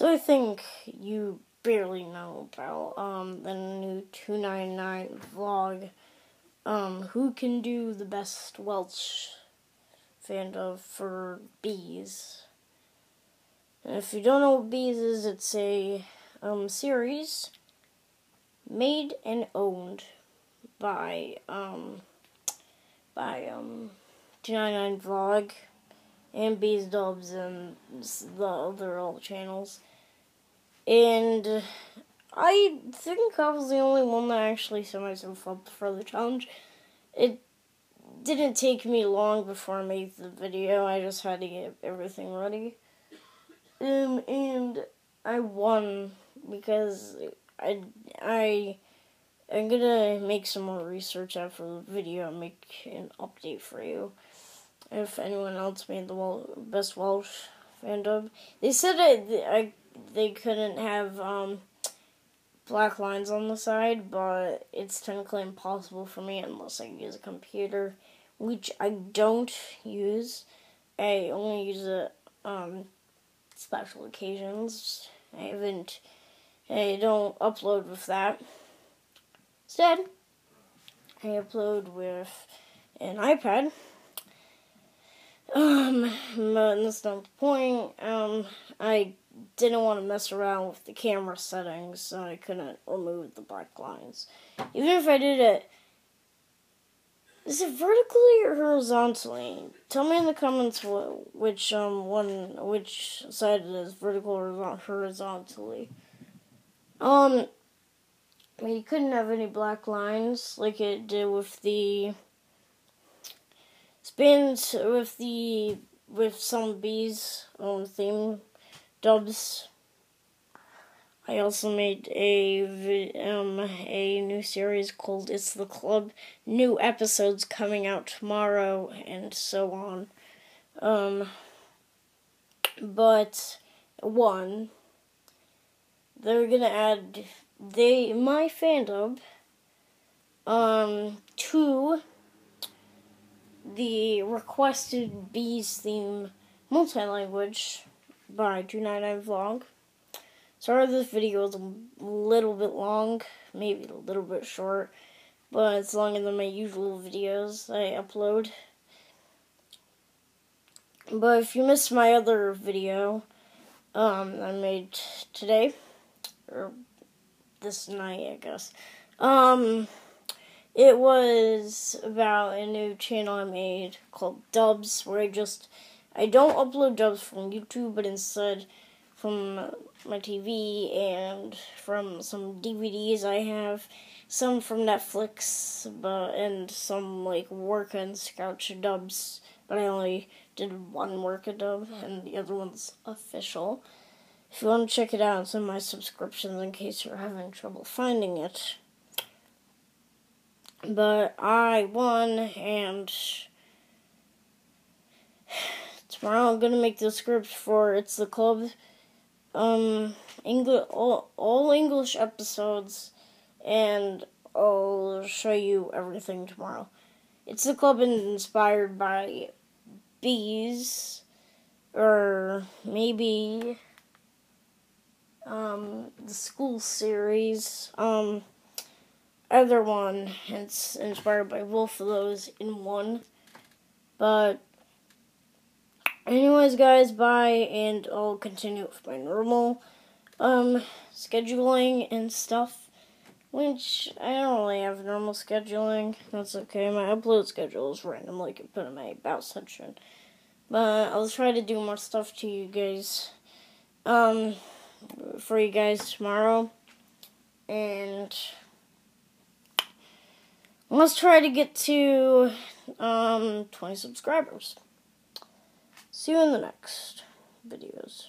So I think you barely know about um, the new 299 vlog. Um, who can do the best Welsh fan of for bees? And if you don't know what bees is, it's a um, series made and owned by um, by um, 299 vlog and Bees Dubs and the other old channels. And I think I was the only one that actually set myself up for the challenge. It didn't take me long before I made the video. I just had to get everything ready. Um, and I won because I I I'm gonna make some more research after the video and make an update for you if anyone else made the best Welsh fandom. They said I, I they couldn't have um, black lines on the side, but it's technically impossible for me unless I use a computer, which I don't use. I only use it on special occasions. I haven't. I don't upload with that. Instead, I upload with an iPad. Um, but that's not the point. Um, I didn't want to mess around with the camera settings, so I couldn't remove the black lines. Even if I did it, is it vertically or horizontally? Tell me in the comments what, which um one which side it is, vertical or horizontally. Um, I mean, you couldn't have any black lines like it did with the spins with the with some bees on theme dubs. I also made a um a new series called It's the Club. New episodes coming out tomorrow and so on. Um but one they're gonna add they my fandom um two the requested bees theme multi-language by 299 vlog. Sorry this video is a little bit long, maybe a little bit short, but it's longer than my usual videos I upload. But if you missed my other video um, I made today, or this night, I guess, um, it was about a new channel I made called Dubs, where I just I don't upload dubs from YouTube, but instead from my TV and from some DVDs I have, some from Netflix, but and some like work and scouch dubs. But I only did one work a dub, and the other one's official. If you want to check it out, it's in my subscriptions in case you're having trouble finding it but I won, and tomorrow I'm gonna make the script for It's the Club, um, English all, all English episodes, and I'll show you everything tomorrow. It's the Club inspired by bees, or maybe um, the school series. Um, other one. It's inspired by both of those in one. But, anyways, guys, bye, and I'll continue with my normal um, scheduling and stuff. Which I don't really have normal scheduling. That's okay. My upload schedule is random, like I put in my about section. But I'll try to do more stuff to you guys. Um, for you guys tomorrow. And Let's try to get to um, 20 subscribers. See you in the next videos.